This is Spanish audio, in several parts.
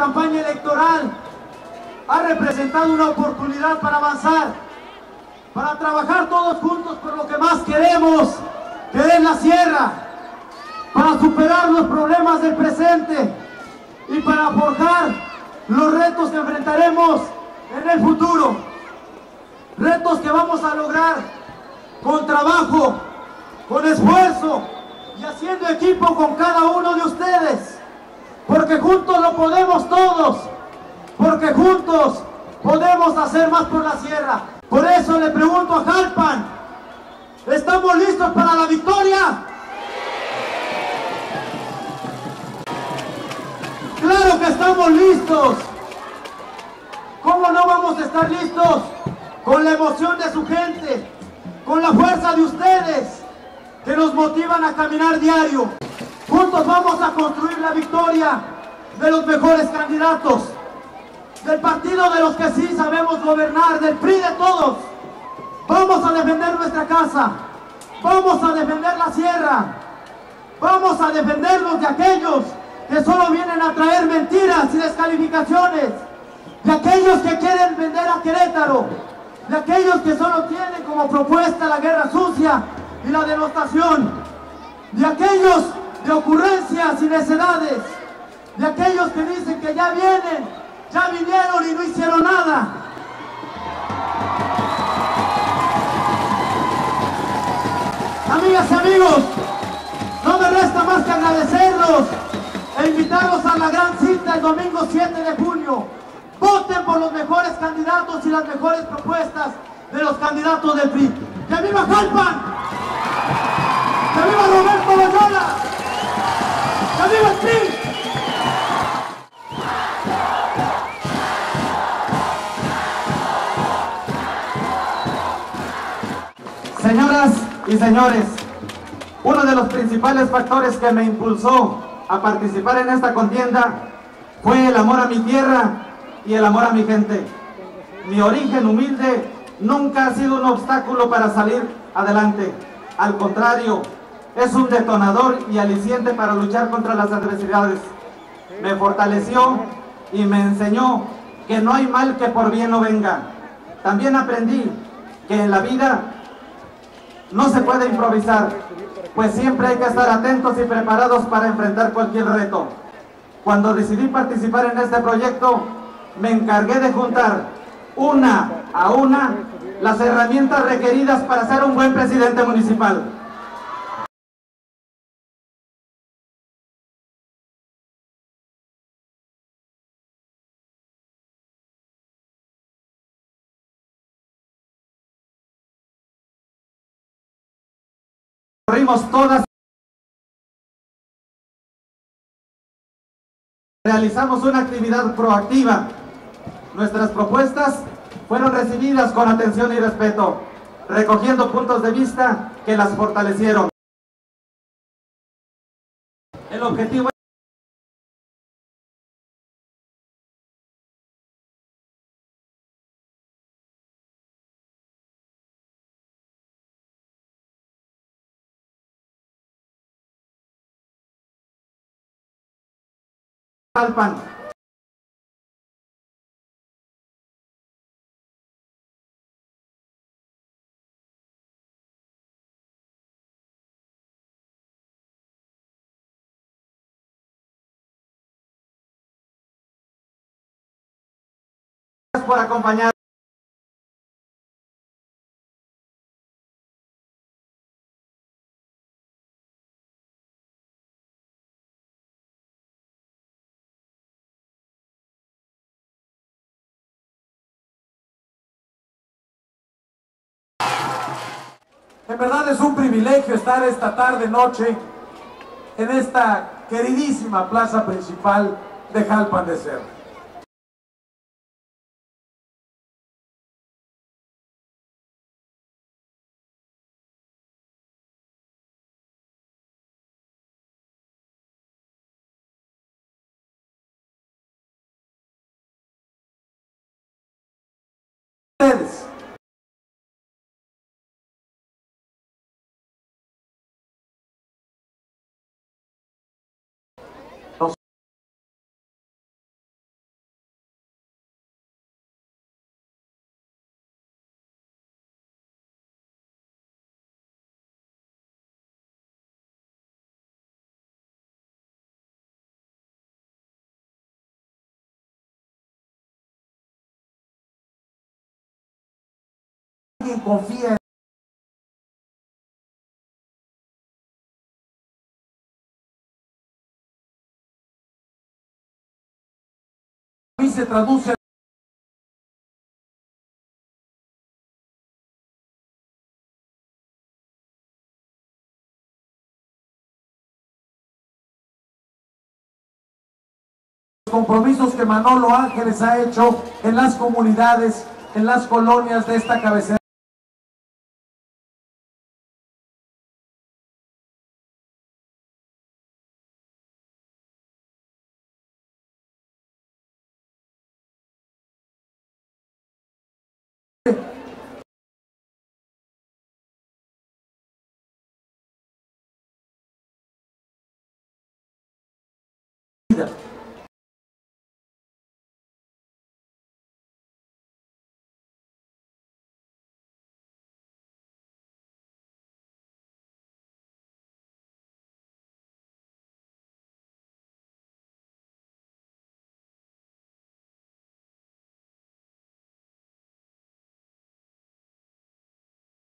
campaña electoral ha representado una oportunidad para avanzar, para trabajar todos juntos por lo que más queremos, que es la sierra, para superar los problemas del presente y para forjar los retos que enfrentaremos en el futuro. Retos que vamos a lograr con trabajo, con esfuerzo y haciendo equipo con cada uno de ustedes. Porque juntos podemos todos. Porque juntos podemos hacer más por la sierra. Por eso le pregunto a Jalpan, ¿estamos listos para la victoria? Claro que estamos listos. ¿Cómo no vamos a estar listos? Con la emoción de su gente, con la fuerza de ustedes, que nos motivan a caminar diario. Juntos vamos a construir la victoria de los mejores candidatos, del partido de los que sí sabemos gobernar, del PRI de todos. Vamos a defender nuestra casa, vamos a defender la sierra, vamos a defendernos de aquellos que solo vienen a traer mentiras y descalificaciones, de aquellos que quieren vender a Querétaro, de aquellos que solo tienen como propuesta la guerra sucia y la denostación, de aquellos de ocurrencias y necedades, de aquellos que dicen que ya vienen, ya vinieron y no hicieron nada. Amigas y amigos, no me resta más que agradecerlos e invitarlos a la gran cita el domingo 7 de junio. Voten por los mejores candidatos y las mejores propuestas de los candidatos del PRI. ¡Que viva Jalpan! ¡Que viva Roberto Loyola! ¡Que viva el PRI! Señoras y señores, uno de los principales factores que me impulsó a participar en esta contienda fue el amor a mi tierra y el amor a mi gente. Mi origen humilde nunca ha sido un obstáculo para salir adelante. Al contrario, es un detonador y aliciente para luchar contra las adversidades. Me fortaleció y me enseñó que no hay mal que por bien no venga. También aprendí que en la vida no se puede improvisar, pues siempre hay que estar atentos y preparados para enfrentar cualquier reto. Cuando decidí participar en este proyecto, me encargué de juntar una a una las herramientas requeridas para ser un buen presidente municipal. Todas. Realizamos una actividad proactiva. Nuestras propuestas fueron recibidas con atención y respeto, recogiendo puntos de vista que las fortalecieron. El objetivo Gracias por acompañar. En verdad es un privilegio estar esta tarde, noche, en esta queridísima plaza principal de Jalpan de Cerro. Confía en mí se traduce compromisos que Manolo Ángeles ha hecho en las comunidades, en las colonias de esta cabecera.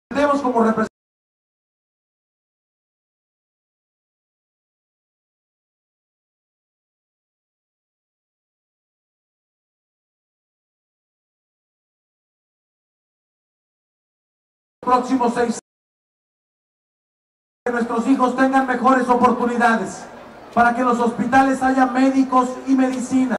Tenemos como representantes próximos seis que nuestros hijos tengan mejores oportunidades, para que en los hospitales haya médicos y medicina.